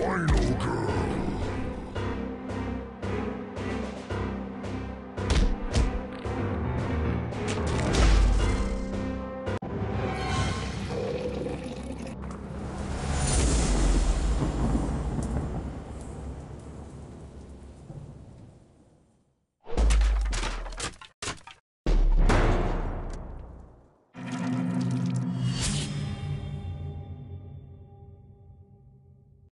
Final.